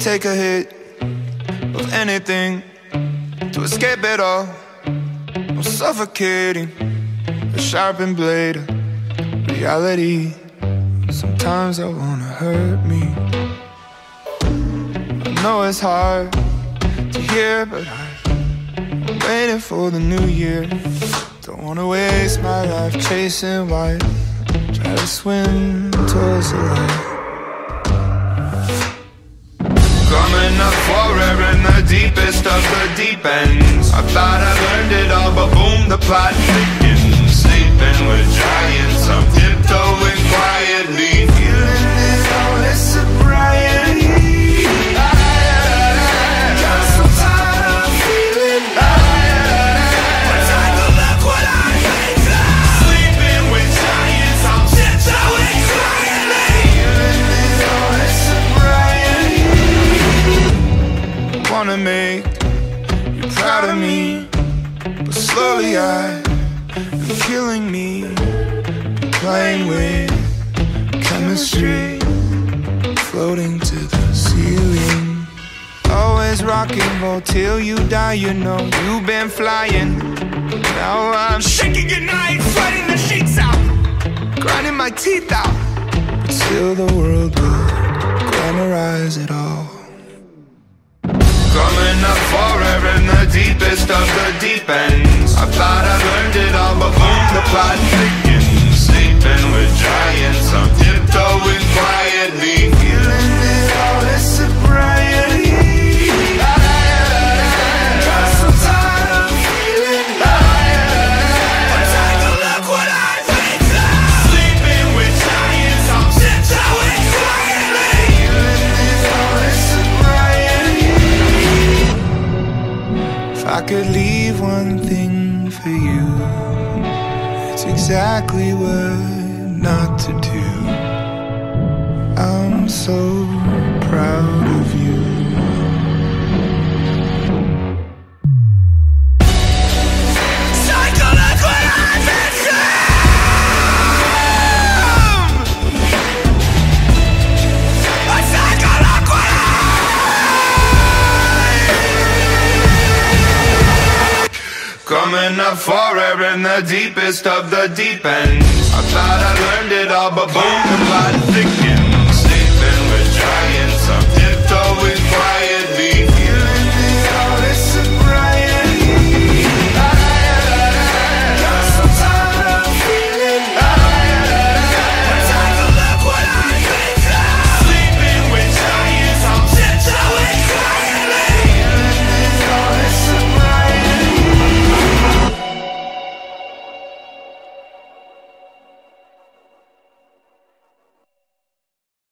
take a hit of anything to escape it all. I'm suffocating, a sharpened blade of reality. Sometimes I wanna hurt me. I know it's hard to hear, but I'm waiting for the new year. Don't wanna waste my life chasing white. Try to swim towards the light. Deepest of the deep ends. I thought I learned it all, but boom, the plot thickens. Sleeping with giants, I'm tiptoeing Wanna make you proud of me, but slowly I am killing me. Playing with chemistry, floating to the ceiling. Always rock and roll till you die, you know you've been flying. Now I'm shaking at night, sweating the sheets out, grinding my teeth out. But still the world will glamorize it all. The deepest of the deep ends. I thought I learned it all, but boom, the plot thickens. Sleeping with giants, I'm I could leave one thing for you, it's exactly what not to do. I'm so proud of Coming up forever in the deepest of the deep end I thought I learned it all, but boom, the plot thickens.